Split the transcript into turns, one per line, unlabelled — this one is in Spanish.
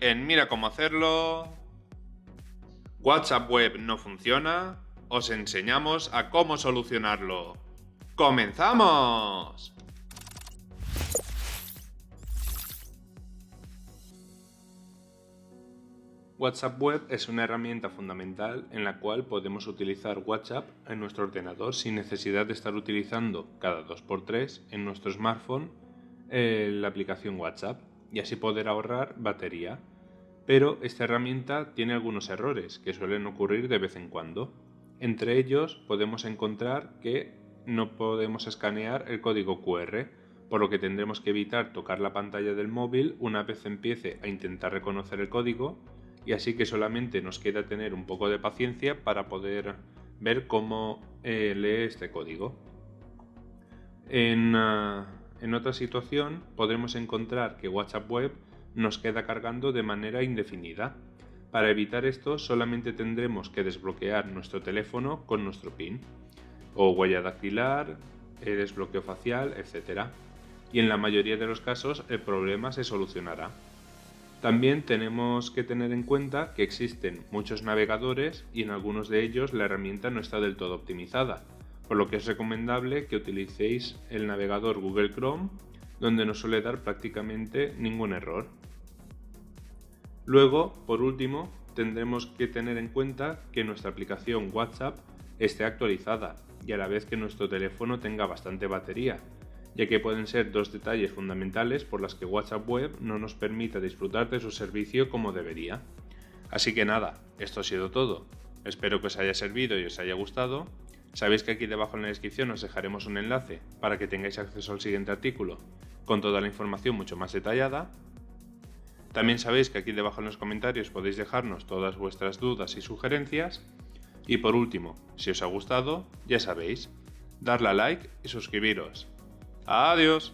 En Mira cómo hacerlo, WhatsApp Web no funciona, os enseñamos a cómo solucionarlo. ¡Comenzamos! WhatsApp Web es una herramienta fundamental en la cual podemos utilizar WhatsApp en nuestro ordenador sin necesidad de estar utilizando cada 2x3 en nuestro smartphone eh, la aplicación WhatsApp y así poder ahorrar batería. Pero esta herramienta tiene algunos errores que suelen ocurrir de vez en cuando. Entre ellos podemos encontrar que no podemos escanear el código QR, por lo que tendremos que evitar tocar la pantalla del móvil una vez empiece a intentar reconocer el código y así que solamente nos queda tener un poco de paciencia para poder ver cómo eh, lee este código. En, ah, en otra situación podremos encontrar que WhatsApp Web nos queda cargando de manera indefinida. Para evitar esto solamente tendremos que desbloquear nuestro teléfono con nuestro PIN o huella dactilar, eh, desbloqueo facial, etc. Y en la mayoría de los casos el problema se solucionará. También tenemos que tener en cuenta que existen muchos navegadores y en algunos de ellos la herramienta no está del todo optimizada, por lo que es recomendable que utilicéis el navegador Google Chrome, donde no suele dar prácticamente ningún error. Luego, por último, tendremos que tener en cuenta que nuestra aplicación WhatsApp esté actualizada y a la vez que nuestro teléfono tenga bastante batería, ya que pueden ser dos detalles fundamentales por las que WhatsApp Web no nos permita disfrutar de su servicio como debería. Así que nada, esto ha sido todo. Espero que os haya servido y os haya gustado Sabéis que aquí debajo en la descripción os dejaremos un enlace para que tengáis acceso al siguiente artículo con toda la información mucho más detallada. También sabéis que aquí debajo en los comentarios podéis dejarnos todas vuestras dudas y sugerencias. Y por último, si os ha gustado, ya sabéis, darle a like y suscribiros. Adiós.